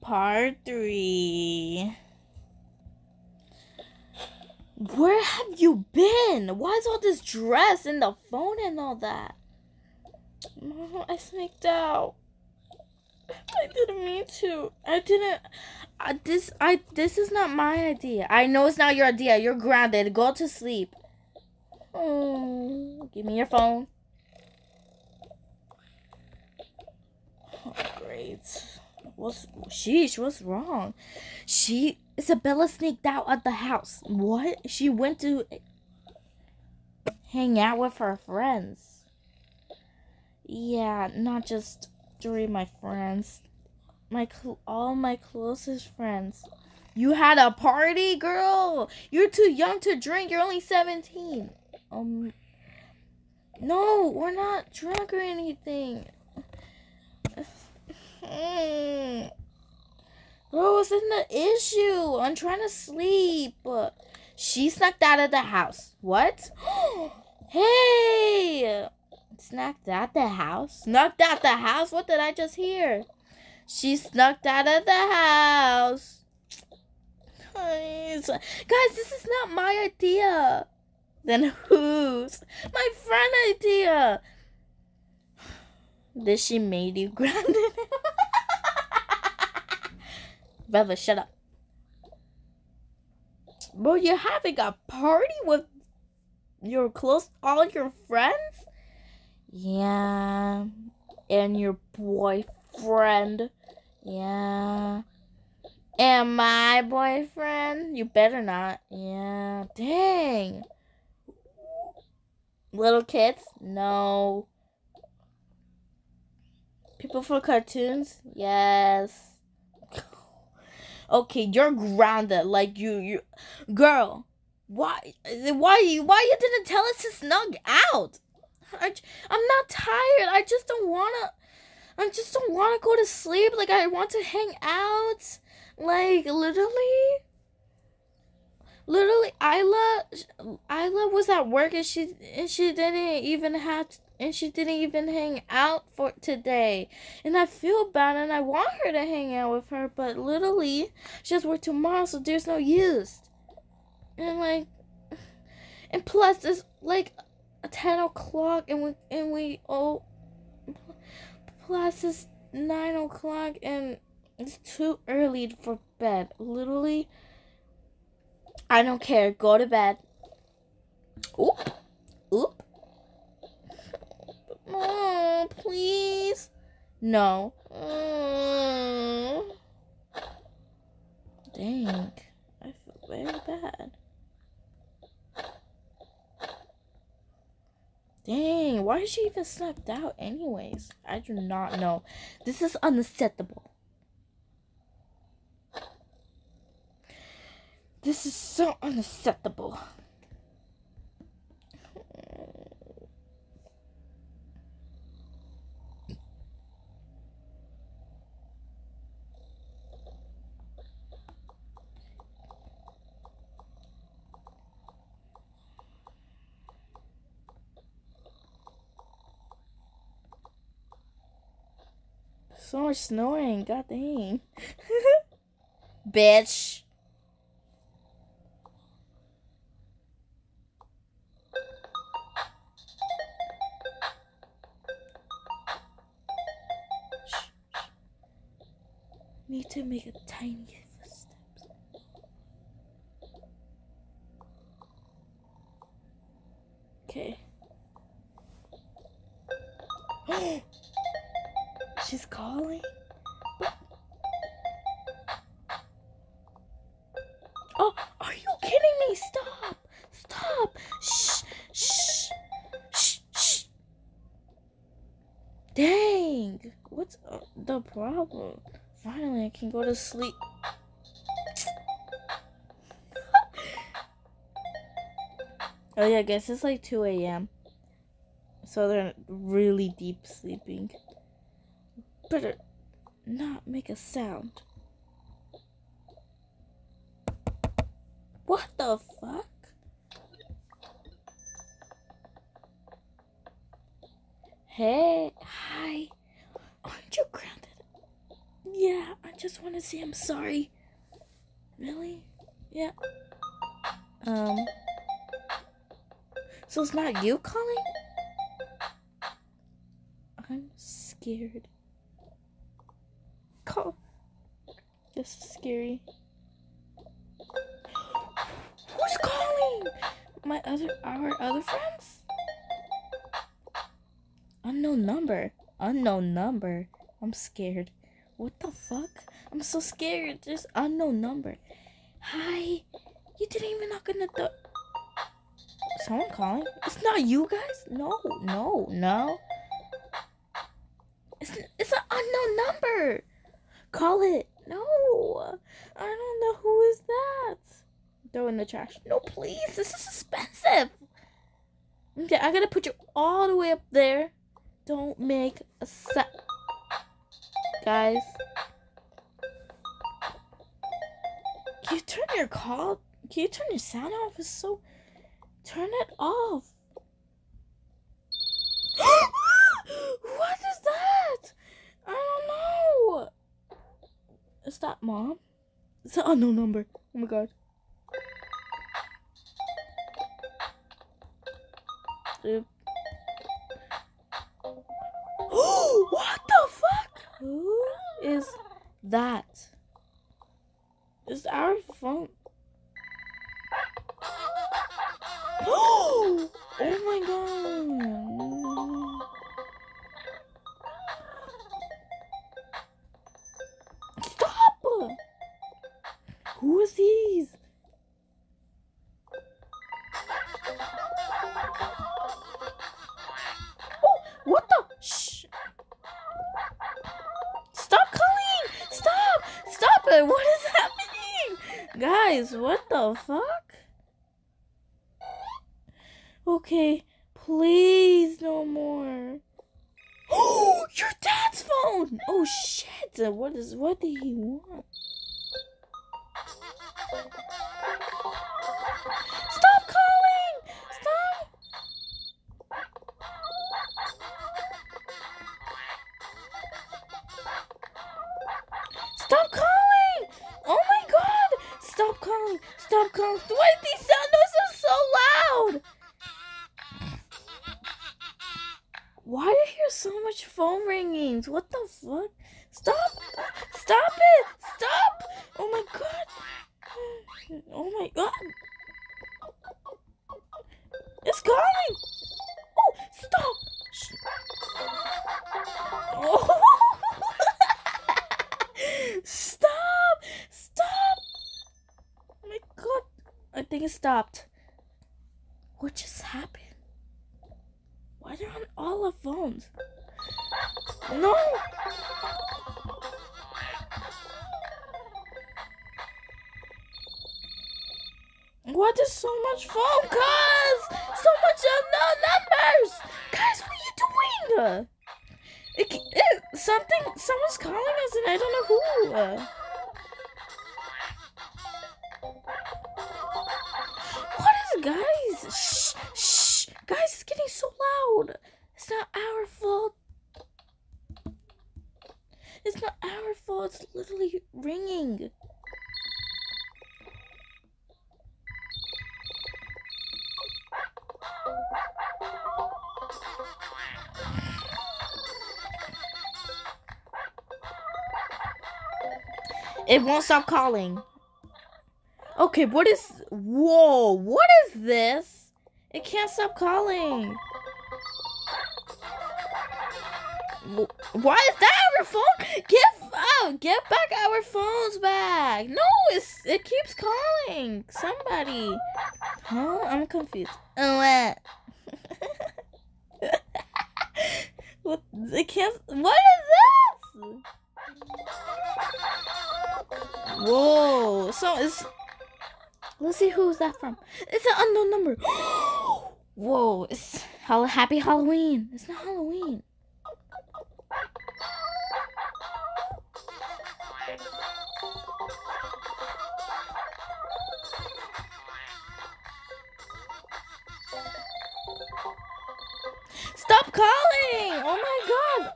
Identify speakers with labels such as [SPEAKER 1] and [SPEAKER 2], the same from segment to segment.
[SPEAKER 1] Part 3. Where have you been? Why is all this dress and the phone and all that? Mom, I sneaked out. I didn't mean to. I didn't. I, this I this is not my idea. I know it's not your idea. You're grounded. Go to sleep. Oh, give me your phone. Oh, great. What's sheesh? What's wrong? She Isabella sneaked out of the house. What? She went to hang out with her friends. Yeah, not just three my friends. My all my closest friends. You had a party, girl. You're too young to drink. You're only 17. Um No, we're not drunk or anything. Bro, what's in the issue? I'm trying to sleep. She snuck out of the house. What? hey! Snuck out the house? Snuck out the house? What did I just hear? She snuck out of the house. Guys, this is not my idea. Then whose? My friend idea. Did she made you grounded? Brother, shut up. Bro, you're having a party with your close all your friends? Yeah. And your boyfriend. Yeah. And my boyfriend? You better not. Yeah. Dang. Little kids? No. People for cartoons? Yes. Okay, you're grounded. Like you, you, girl. Why, why, why you didn't tell us to snug out? I, I'm not tired. I just don't wanna. I just don't wanna go to sleep. Like I want to hang out. Like literally. Literally, Isla, Isla was at work and she and she didn't even have and she didn't even hang out for today. And I feel bad and I want her to hang out with her, but literally she has work tomorrow, so there's no use. And like, and plus it's like ten o'clock, and we and we oh, plus it's nine o'clock, and it's too early for bed. Literally, I don't care. Go to bed. Oop, oop. Oh, please. No. Mm. Dang. I feel very bad. Dang, why is she even slept out anyways? I do not know. This is unacceptable. This is so unacceptable. So much snoring, god dang. Bitch. Need to make a tiny Dang! What's uh, the problem? Finally, I can go to sleep. oh yeah, I guess it's like 2 a.m. So they're really deep sleeping. Better not make a sound. What the fuck? Hey, hi. Aren't you grounded? Yeah, I just want to say I'm sorry. Really? Yeah. Um. So it's not you calling? I'm scared. Call. This is scary. Who's calling? My other, our other friends? Unknown number. Unknown number. I'm scared. What the fuck? I'm so scared. There's unknown number. Hi. You didn't even knock on the door. Someone calling? It's not you guys? No, no, no. It's, it's an unknown number. Call it. No. I don't know who is that. Throw in the trash. No, please. This is expensive. Okay, I gotta put you all the way up there. Don't make a sound. Guys. Can you turn your call? Can you turn your sound off? It's so. Turn it off. what is that? I don't know. Is that mom? It's an unknown number. Oh my god. Oop. Who is that? Is our phone? oh my god! Stop! Who is these? Okay, please no more. Oh, your dad's phone! Oh shit! What is? What did he want? What is so much calls? So much unknown numbers! Guys, what are you doing? It, it, something, someone's calling us and I don't know who. What is, it guys? Shh, shh. Guys, it's getting so loud. It's not our fault. It's not our fault. It's literally ringing. It won't stop calling. Okay, what is. Whoa, what is this? It can't stop calling. Why is that our phone? Give oh, get back our phones back. No, it's it keeps calling. Somebody. Huh? I'm confused. Oh, what? what? It can't. What is this? Whoa! So it's. Let's see who's that from. It's an unknown number. Whoa! It's Happy Halloween. It's not Halloween. Stop calling! Oh my god!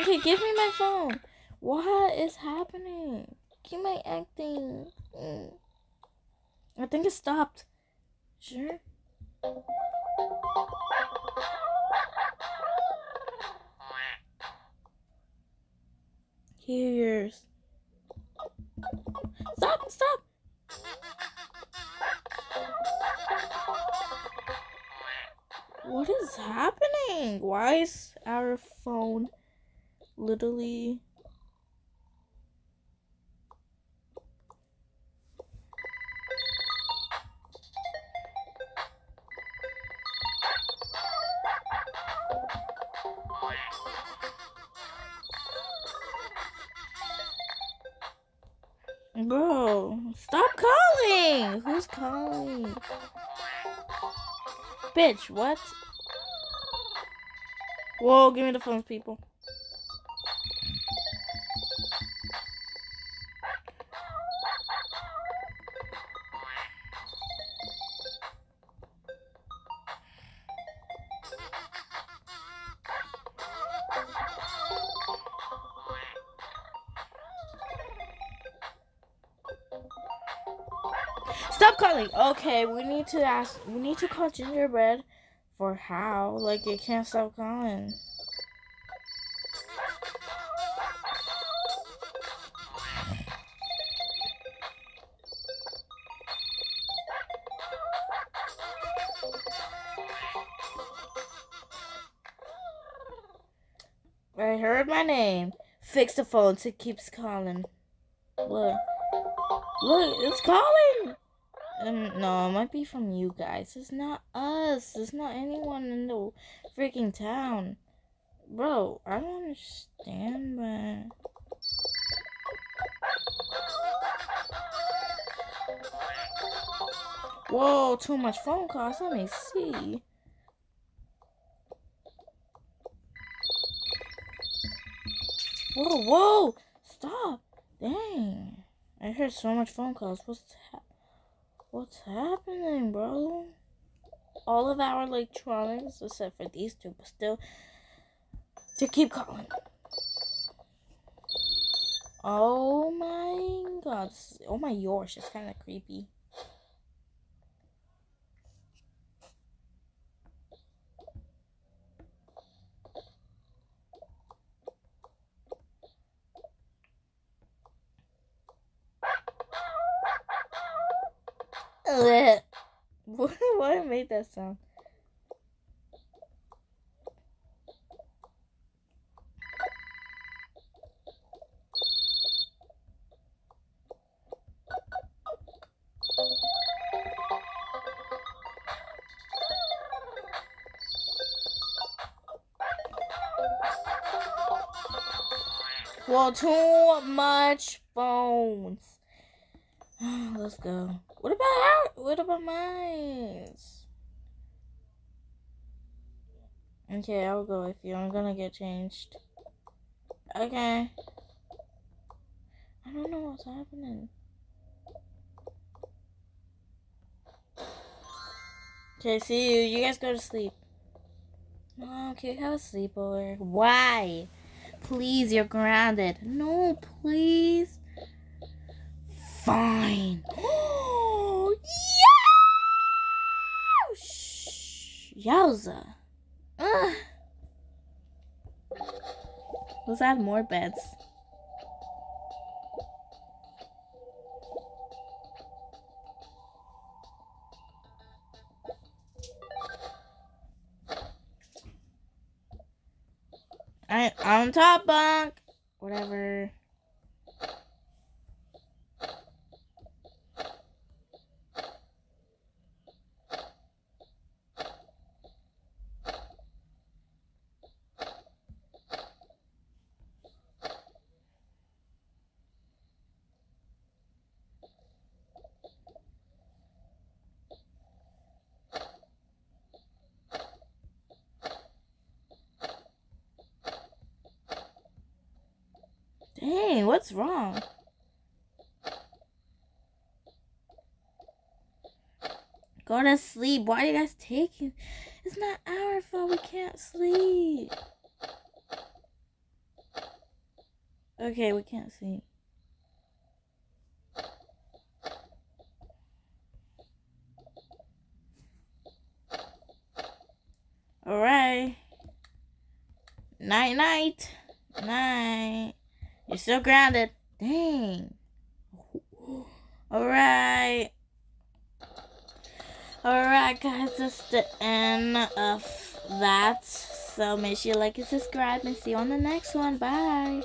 [SPEAKER 1] Okay, give me my phone. What is happening? Keep my acting. Mm. I think it stopped. Sure. Here's. Stop! Stop! What is happening? Why is our phone literally Bro, stop calling! Who's calling? Bitch, what? Whoa, give me the phones, people. Stop calling. Okay, we need to ask. We need to call Gingerbread for how. Like it can't stop calling. I heard my name. Fix the phone it keeps calling. Look. Look, it's calling! Um, no, it might be from you guys. It's not us. It's not anyone in the freaking town. Bro, I don't understand, but... Whoa, too much phone calls. Let me see. Whoa, whoa! Stop! Dang. I heard so much phone calls. What's ha What's happening, bro? All of our electronics, except for these two, but still, to keep calling. Oh my god. Oh my gosh, it's kind of creepy. What made that sound? Well, too much phones. Let's go. What about what about mine? Okay, I'll go with you. I'm gonna get changed. Okay. I don't know what's happening. Okay, see you. You guys go to sleep. Okay, have a sleepover. Why? Please, you're grounded. No, please. Fine. Yowza. Ugh. Let's add more beds. I on top bunk. Whatever. Dang, what's wrong? Go to sleep. Why are you guys taking? It's not our fault. We can't sleep. Okay, we can't sleep. Alright. Night night. Night. You're still grounded. Dang. Alright. Alright guys, that's the end of that. So make sure you like and subscribe and see you on the next one. Bye.